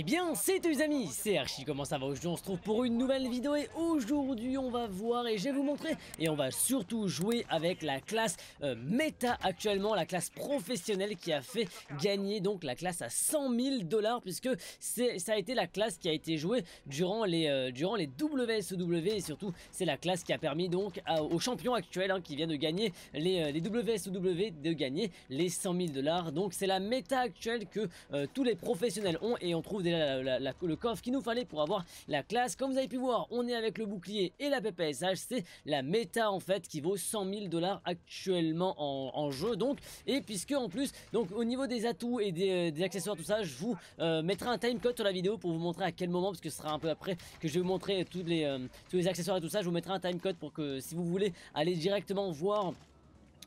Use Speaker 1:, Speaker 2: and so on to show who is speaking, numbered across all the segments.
Speaker 1: Eh bien, c'est les amis, c'est Archie, comment ça va Aujourd'hui? On se trouve pour une nouvelle vidéo et aujourd'hui on va voir et je vais vous montrer et on va surtout jouer avec la classe euh, méta actuellement, la classe professionnelle qui a fait gagner donc la classe à 100 000 dollars puisque ça a été la classe qui a été jouée durant les, euh, durant les WSW et surtout c'est la classe qui a permis donc aux champions actuels hein, qui vient de gagner les, euh, les WSW de gagner les 100 000 dollars. Donc c'est la méta actuelle que tous les professionnels ont et on trouve le coffre qu'il nous fallait pour avoir la classe. Comme vous avez pu voir, on est avec le bouclier et la PPSH. C'est la méta en fait qui vaut 100 000 dollars actuellement en, jeu. Donc, et puisque en plus, donc au niveau des atouts et des, euh, accessoires, tout ça, je vous euh, mettrai un timecode sur la vidéo pour vous montrer à quel moment, parce que ce sera un peu après que je vais vous montrer tous les, euh, accessoires et tout ça. Je vous mettrai un timecode pour que si vous voulez aller directement voir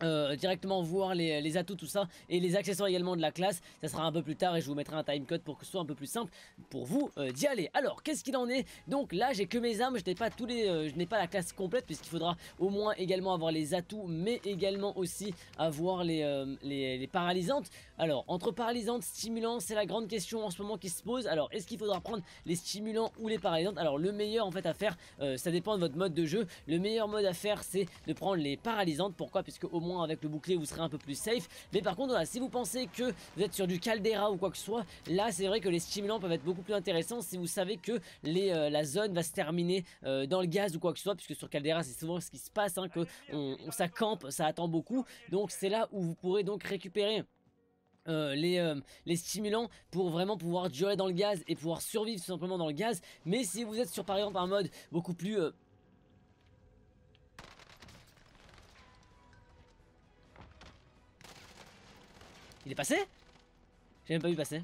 Speaker 1: euh, directement voir les, atouts tout ça et les accessoires également de la classe. Ça sera un peu plus tard et je vous mettrai un timecode pour que ce soit un peu plus simple pour vous euh, d'y aller. Alors qu'est-ce qu'il en est? Donc là j'ai que mes armes je n'ai pas tous les euh, je n'ai pas la classe complète puisqu'il faudra au moins également avoir les atouts mais également aussi avoir les, les, paralysantes. Alors entre paralysantes stimulants c'est la grande question en ce moment qui se pose. Alors est-ce qu'il faudra prendre les stimulants ou les paralysantes? Alors le meilleur en fait à faire ça dépend de votre mode de jeu. Le meilleur mode à faire c'est de prendre les paralysantes. Pourquoi? Puisque au moins avec le bouclier vous serez un peu plus safe. Mais par contre si vous pensez que vous êtes sur du Caldera ou quoi que ce soit là c'est vrai que les stimulants peuvent être beaucoup plus intéressants si vous savez que euh, la zone va se terminer euh, dans le gaz ou quoi que ce soit puisque sur Caldera c'est souvent ce qui se passe hein, que ça campe ça attend beaucoup. Donc c'est là où vous pourrez donc récupérer euh, les, les, stimulants pour vraiment pouvoir durer dans le gaz et pouvoir survivre tout simplement dans le gaz. Mais si vous êtes sur par exemple un mode beaucoup plus Il est passé? J'ai même pas vu passer.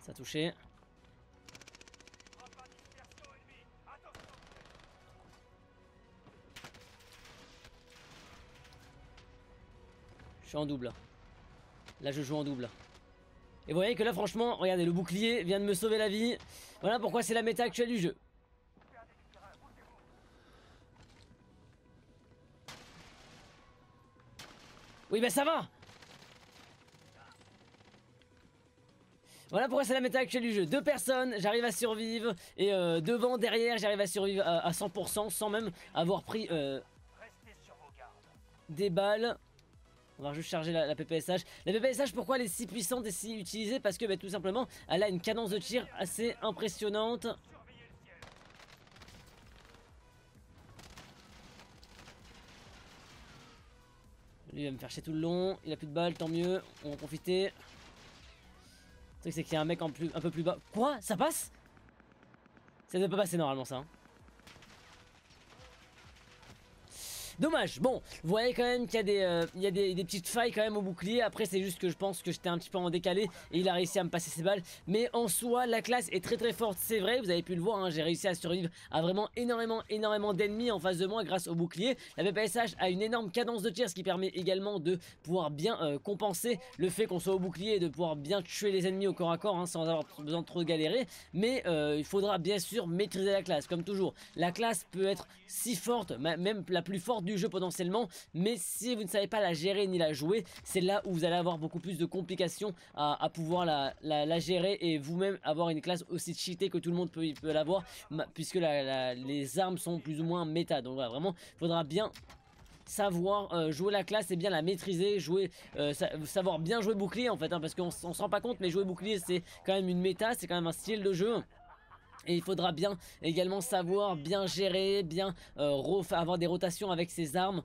Speaker 1: Ça a touché. Je suis en double. Là je joue en double. Et vous voyez que là franchement, regardez, le bouclier vient de me sauver la vie. Voilà pourquoi c'est la méta actuelle du jeu. Oui, bah ça va Voilà pourquoi c'est la méta actuelle du jeu. Deux personnes, j'arrive à survivre. Et euh, devant, derrière, j'arrive à survivre à, 100% sans même avoir pris euh, des balles. On va juste charger la, PPSH. La PPSH, pourquoi elle est si puissante et si utilisée? Parce que bah, tout simplement, elle a une cadence de tir assez impressionnante. Lui va me faire chier tout le long. Il a plus de balles, tant mieux. On va profiter. Le truc c'est qu'il y a un mec en un peu plus bas. Quoi? Ça passe? Ça peut pas passer normalement ça. Hein. Dommage, bon, vous voyez quand même qu'il y a, des, euh, des, petites failles quand même au bouclier. Après c'est juste que je pense que j'étais un petit peu en décalé Et il a réussi à me passer ses balles. Mais en soi la classe est très très forte. C'est vrai Vous avez pu le voir, hein, j'ai réussi à survivre à vraiment énormément énormément d'ennemis en face de moi grâce au bouclier. La PPSH a une énorme cadence de tir Ce qui permet également de pouvoir bien euh, compenser le fait qu'on soit au bouclier Et de pouvoir bien tuer les ennemis au corps à corps hein, Sans avoir besoin de trop galérer. Mais euh, il faudra bien sûr maîtriser la classe. Comme toujours, la classe peut être si forte, même la plus forte du jeu potentiellement mais si vous ne savez pas la gérer ni la jouer c'est là où vous allez avoir beaucoup plus de complications à, pouvoir la, gérer et vous-même avoir une classe aussi cheatée que tout le monde peut, l'avoir puisque les armes sont plus ou moins méta donc voilà, vraiment faudra bien savoir euh, jouer la classe et bien la maîtriser, jouer, euh, savoir bien jouer bouclier en fait, hein, parce qu'on se rend pas compte, mais jouer bouclier c'est quand même une méta, c'est quand même un style de jeu. Et il faudra bien également savoir bien gérer, bien euh, avoir des rotations avec ses armes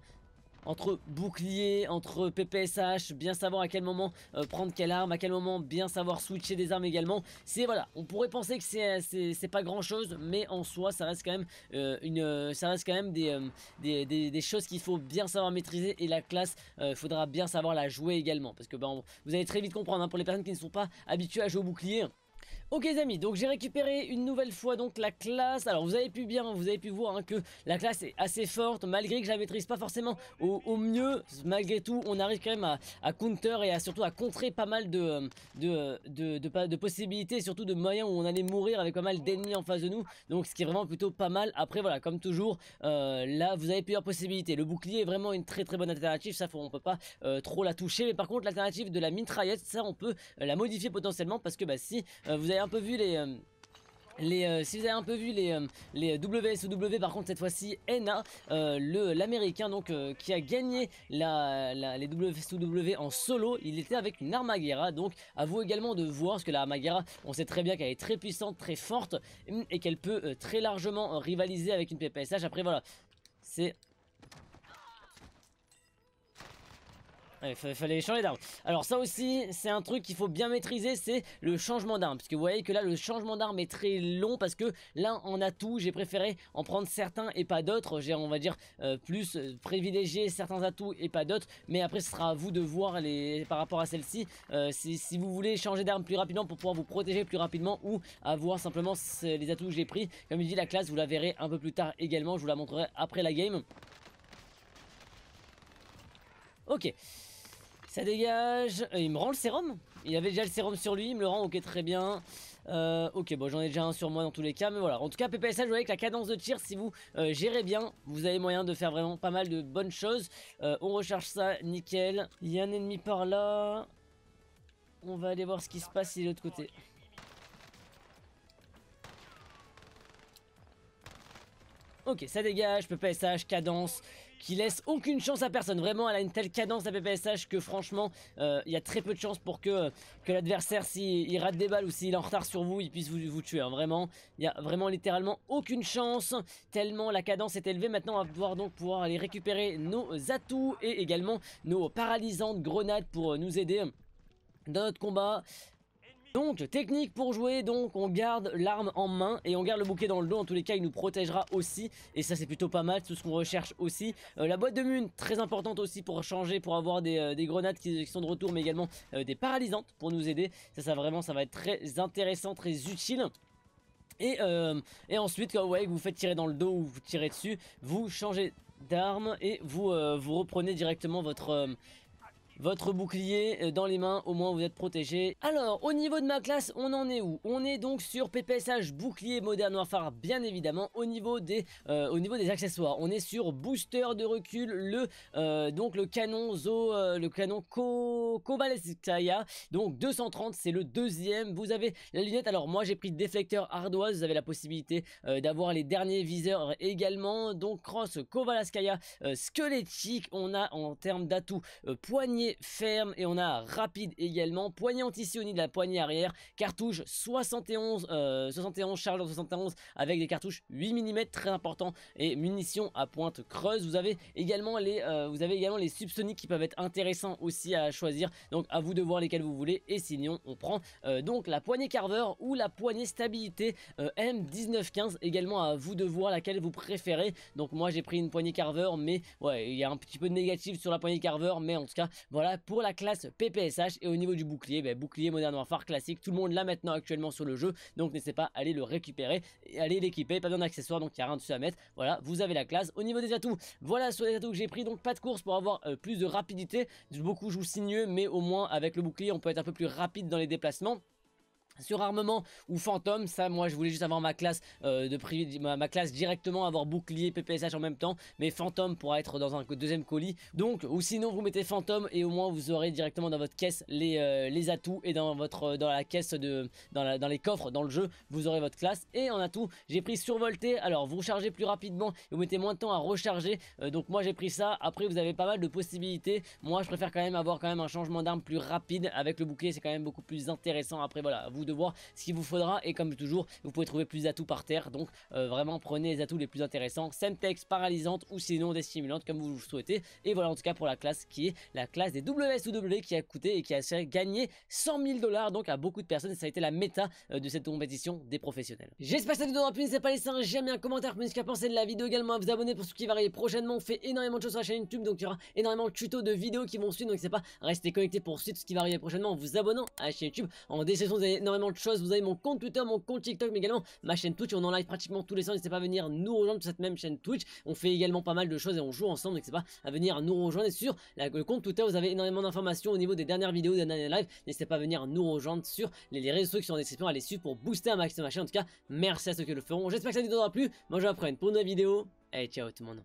Speaker 1: entre bouclier, entre PPSH, bien savoir à quel moment euh, prendre quelle arme, à quel moment bien savoir switcher des armes également. C'est voilà, on pourrait penser que c'est pas grand chose, mais en soi ça reste quand même euh, une, ça reste quand même des, des, choses qu'il faut bien savoir maîtriser et la classe, faudra bien savoir la jouer également, parce que ben, vous allez très vite comprendre hein, pour les personnes qui ne sont pas habituées à jouer au bouclier. Ok les amis, donc j'ai récupéré une nouvelle fois donc la classe. Alors vous avez pu bien, vous avez pu voir hein, que la classe est assez forte, malgré que je la maîtrise pas forcément au, mieux. Malgré tout, on arrive quand même à, counter et à surtout à contrer pas mal de de, de, de, possibilités, surtout de moyens où on allait mourir avec pas mal d'ennemis en face de nous. Donc ce qui est vraiment plutôt pas mal. Après voilà, comme toujours, euh, là vous avez plusieurs possibilités. Le bouclier est vraiment une très très bonne alternative, ça faut, on peut pas euh, trop la toucher. Mais par contre l'alternative de la mitraillette, ça on peut euh, la modifier potentiellement parce que bah si vous avez un peu vu les... Euh, les, euh, si vous avez un peu vu les, euh, les WSW par contre cette fois-ci NA le l'américain donc qui a gagné la, les WSW en solo. Il était avec une Armaguerra donc à vous également de voir parce que la Armaguerra on sait très bien qu'elle est très puissante très forte et qu'elle peut très largement rivaliser avec une PPSH après voilà c'est Il fallait changer d'arme. Alors ça aussi, c'est un truc qu'il faut bien maîtriser, c'est le changement d'arme. Parce que vous voyez que là, le changement d'arme est très long parce que là, on a tout. J'ai préféré en prendre certains et pas d'autres. J'ai, on va dire, euh, plus euh, privilégié certains atouts et pas d'autres. Mais après, ce sera à vous de voir les, par rapport à celle-ci. Euh, si, vous voulez changer d'arme plus rapidement pour pouvoir vous protéger plus rapidement ou avoir simplement les atouts que j'ai pris. Comme je dis, la classe, vous la verrez un peu plus tard également. Je vous la montrerai après la game. Ok. Ça dégage. Euh, il me rend le sérum Il avait déjà le sérum sur lui, il me le rend, ok très bien. Euh, ok, bon j'en ai déjà un sur moi dans tous les cas, mais voilà. En tout cas, PPSH, vous voyez que la cadence de tir, si vous euh, gérez bien, vous avez moyen de faire vraiment pas mal de bonnes choses. on recharge ça, nickel. Il y a un ennemi par là. On va aller voir ce qui se passe de l'autre côté. Ok, ça dégage, PPSH, cadence qui laisse aucune chance à personne. Vraiment, elle a une telle cadence à PPSH que franchement, euh, il y a très peu de chances pour que, que l'adversaire, s'il rate des balles ou s'il est en retard sur vous, il puisse vous, tuer. Hein. Vraiment, il y a vraiment littéralement aucune chance, tellement la cadence est élevée. Maintenant, on va pouvoir donc pouvoir aller récupérer nos atouts et également nos paralysantes grenades pour nous aider dans notre combat. Donc technique pour jouer, donc on garde l'arme en main et on garde le bouquet dans le dos, en tous les cas il nous protégera aussi et ça c'est plutôt pas mal, tout ce qu'on recherche aussi. Euh, la boîte de mun, très importante aussi pour changer, pour avoir des, euh, grenades qui, sont de retour mais également euh, des paralysantes pour nous aider. Ça, ça vraiment ça va être très intéressant, très utile. Et, ensuite quand vous voyez que vous faites tirer dans le dos ou vous tirez dessus, vous changez d'arme et vous, vous reprenez directement votre votre bouclier euh, dans les mains, au moins vous êtes protégé. Alors, au niveau de ma classe, on en est où? On est donc sur PPSH bouclier Modern Warfare, bien évidemment. Au niveau des, euh, au niveau des accessoires, on est sur booster de recul, le euh, donc le canon Zo, le canon donc 230, c'est le deuxième. Vous avez la lunette. Alors moi j'ai pris déflecteur ardoise, vous avez la possibilité d'avoir les derniers viseurs également. Donc cross Kovaleskaya squelettique, on a en termes d'atouts poignée ferme et on a rapide également. Poignée anti-sionnie de la poignée arrière. Cartouche 71, 71 charge 71 avec des cartouches 8 mm très important et munitions à pointe creuse. Vous avez également les, euh, vous avez également les subsoniques qui peuvent être intéressants aussi à choisir. Donc à vous de voir lesquels vous voulez et sinon on prend euh, donc la poignée Carver ou la poignée stabilité euh, M1915 également à vous de voir laquelle vous préférez. Donc moi j'ai pris une poignée Carver mais ouais il y a un petit peu de négatif sur la poignée Carver mais en tout cas voilà pour la classe PPSH. Et au niveau du bouclier, ben, bouclier Modern Warfare classique. Tout le monde l'a maintenant actuellement sur le jeu. Donc n'hésitez pas à aller le récupérer et aller l'équiper. Pas besoin d'accessoires, donc il n'y a rien dessus à mettre. Voilà, vous avez la classe. Au niveau des atouts, voilà sur les atouts que j'ai pris. Donc pas de course pour avoir euh, plus de rapidité. Beaucoup jouent sinueux, mais au moins avec le bouclier, on peut être un peu plus rapide dans les déplacements. Sur armement ou fantôme, ça moi je voulais juste avoir ma classe euh, de ma, classe directement, avoir bouclier, PPSH en même temps, mais fantôme pourra être dans un deuxième colis. Donc ou sinon vous mettez fantôme et au moins vous aurez directement dans votre caisse les, euh, atouts et dans votre dans la caisse de dans, les coffres dans le jeu vous aurez votre classe et en atout j'ai pris survolté. Alors vous chargez plus rapidement, et vous mettez moins de temps à recharger. Euh, donc moi j'ai pris ça. Après vous avez pas mal de possibilités. Moi je préfère quand même avoir quand même un changement d'arme plus rapide avec le bouclier, c'est quand même beaucoup plus intéressant. Après voilà vous voir ce qu'il vous faudra. Et comme toujours vous pouvez trouver plus d'atouts par terre. Donc euh, vraiment prenez les atouts les plus intéressants. Semtex, paralysante ou sinon des stimulantes comme vous souhaitez. Et voilà en tout cas pour la classe qui est la classe des WSW qui a coûté et qui a gagné 100 000 dollars. Donc à beaucoup de personnes et ça a été la méta euh, de cette compétition des professionnels. J'espère que cette vidéo aura plu. N'hésitez pas à laisser un j'aime et un commentaire pour ce penser de la vidéo également à vous abonner pour ce qui va arriver prochainement. On fait énormément de choses sur la chaîne YouTube donc il y aura énormément de tutos de vidéos qui vont suivre. Donc n'hésitez pas rester connecté pour suivre ce qui va arriver prochainement en vous abonnant à la chaîne YouTube. En description vous avez énormément de choses. Vous avez mon compte Twitter, mon compte TikTok, mais également ma chaîne Twitch. On en live pratiquement tous les soirs. N'hésitez pas à venir nous rejoindre sur cette même chaîne Twitch. On fait également pas mal de choses et on joue ensemble. N'hésitez pas à venir nous rejoindre. Sur le compte Twitter, vous avez énormément d'informations au niveau des dernières vidéos, des derniers lives. N'hésitez pas à venir nous rejoindre sur les, réseaux qui sont en description. Allez suivre pour booster un maximum ma chaîne. En tout cas, merci à ceux qui le feront. J'espère que cette vidéo aura plu. Moi, je vous apprends pour une nouvelle vidéo. Et ciao tout le monde.